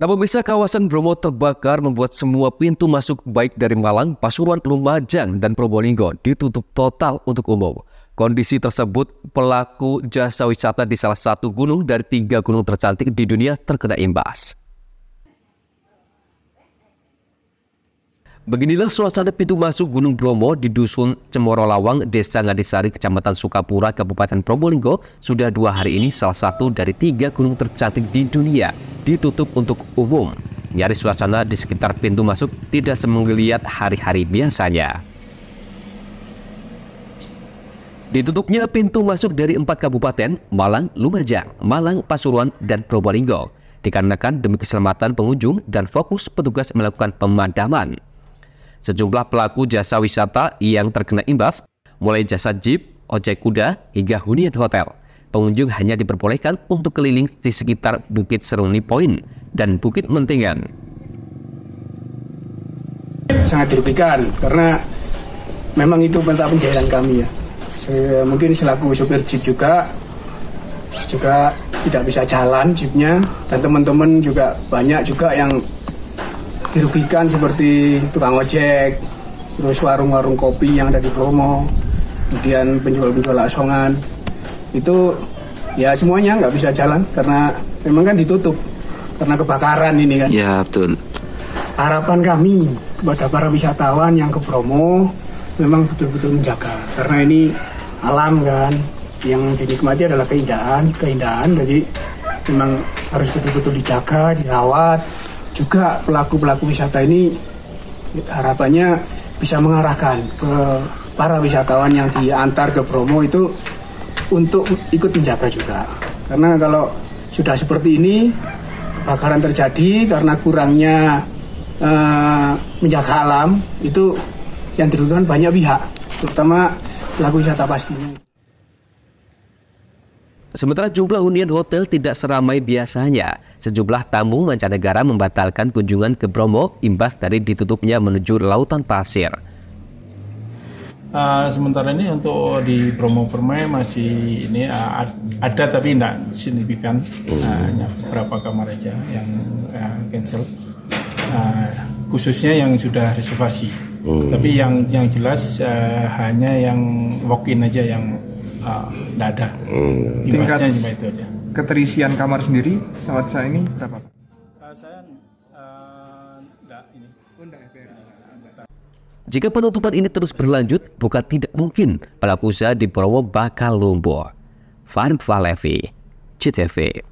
Namun bisa kawasan Bromo terbakar membuat semua pintu masuk baik dari Malang, Pasuruan, Lumajang, dan Probolinggo ditutup total untuk umum. Kondisi tersebut pelaku jasa wisata di salah satu gunung dari tiga gunung tercantik di dunia terkena imbas. Beginilah suasana pintu masuk Gunung Bromo di Dusun Cemoro Lawang, Desa Ngadisari, Kecamatan Sukapura, Kabupaten Probolinggo, sudah dua hari ini salah satu dari tiga gunung tercantik di dunia ditutup untuk umum. Nyari suasana di sekitar pintu masuk tidak semenggeliat hari-hari biasanya. Ditutupnya pintu masuk dari empat kabupaten, Malang, Lumajang, Malang, Pasuruan, dan Probolinggo, dikarenakan demi keselamatan pengunjung dan fokus petugas melakukan pemadaman. Sejumlah pelaku jasa wisata yang terkena imbas, mulai jasa jeep, ojek kuda, hingga hunian hotel. Pengunjung hanya diperbolehkan untuk keliling di sekitar Bukit Seruni Point dan Bukit Mentingan. Sangat dirugikan karena memang itu mata pencahayaan kami ya. Saya, mungkin selaku sopir jeep juga juga tidak bisa jalan jeepnya dan teman-teman juga banyak juga yang dirugikan seperti tukang ojek, terus warung-warung kopi yang ada di promo, kemudian penjual-penjual asongan, itu ya semuanya nggak bisa jalan karena memang kan ditutup karena kebakaran ini kan. Ya betul. Harapan kami kepada para wisatawan yang ke Bromo memang betul-betul menjaga karena ini alam kan yang dinikmati adalah keindahan, keindahan jadi memang harus betul-betul dijaga, dirawat, juga pelaku-pelaku wisata ini harapannya bisa mengarahkan ke para wisatawan yang diantar ke Bromo itu untuk ikut menjaga juga. Karena kalau sudah seperti ini kebakaran terjadi karena kurangnya uh, menjaga alam itu yang dirugikan banyak pihak, terutama pelaku wisata pastinya. Sementara jumlah hunian hotel tidak seramai biasanya, sejumlah tamu mancanegara membatalkan kunjungan ke Bromo imbas dari ditutupnya menuju lautan pasir. Uh, sementara ini untuk di Bromo Permai masih ini uh, ada tapi tidak signifikan, uh, hanya beberapa kamar aja yang uh, cancel. Uh, khususnya yang sudah reservasi. Hmm. Tapi yang yang jelas uh, hanya yang walk-in aja yang tidak uh, ada. Hmm. Tingkat cuma itu aja. Keterisian kamar sendiri saat saya ini berapa? Uh, saya uh, enggak ini. Oh, enggak, Jika penutupan ini terus berlanjut, bukan tidak mungkin pelaku usaha di Purwo bakal lumpuh. Farid Falevi, CTV.